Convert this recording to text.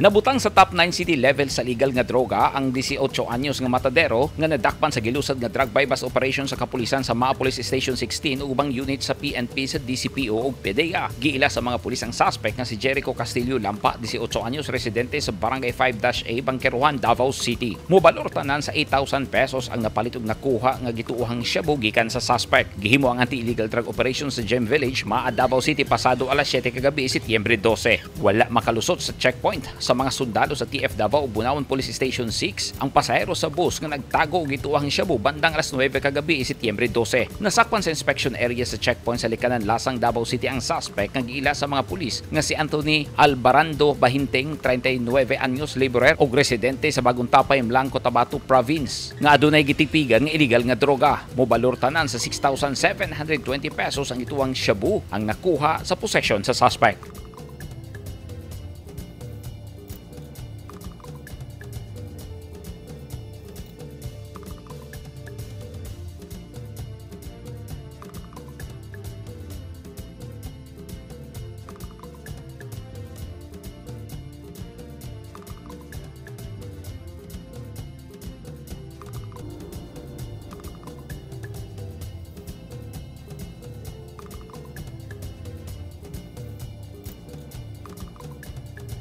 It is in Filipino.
Nabutang sa top 9 city level sa legal nga droga ang 18 anyos nga matadero nga nadakpan sa gilusad nga drug bypass operation sa kapulisan sa Maa Police Station 16 ug ubang unit sa PNP sa DCPO ug PDEA. Giila sa mga pulis ang suspect nga si Jericho Castillo Lampa, 18 anyos residente sa Barangay 5-A, Bangkeruan, Davao City. Mobalor tanan sa 8,000 pesos ang napalit ug nakuha nga gituohang shabu gikan sa suspect. Gihimo ang anti-illegal drug operation sa Gem Village, Maa, Davao City pasado alas 7 kagabi Setyembre 12. Wala makalusot sa checkpoint sa mga sundalo sa TF Davao Bunawon Police Station 6 ang pasahero sa bus nga nagtago og gituohang shabu bandang alas 9 kagabi Setyembre 12. Nasakpan sa inspection area sa checkpoint sa Likanan Lasang Davao City ang suspect nga giila sa mga pulis nga si Anthony Albarando Bahinteng 39 anyos laborer og residente sa Bagong Tapay Mlangco Tabato Province nga adunay gitipigan nga illegal nga droga mobalor tanan sa 6,720 pesos ang ituang shabu ang nakuha sa possession sa suspect.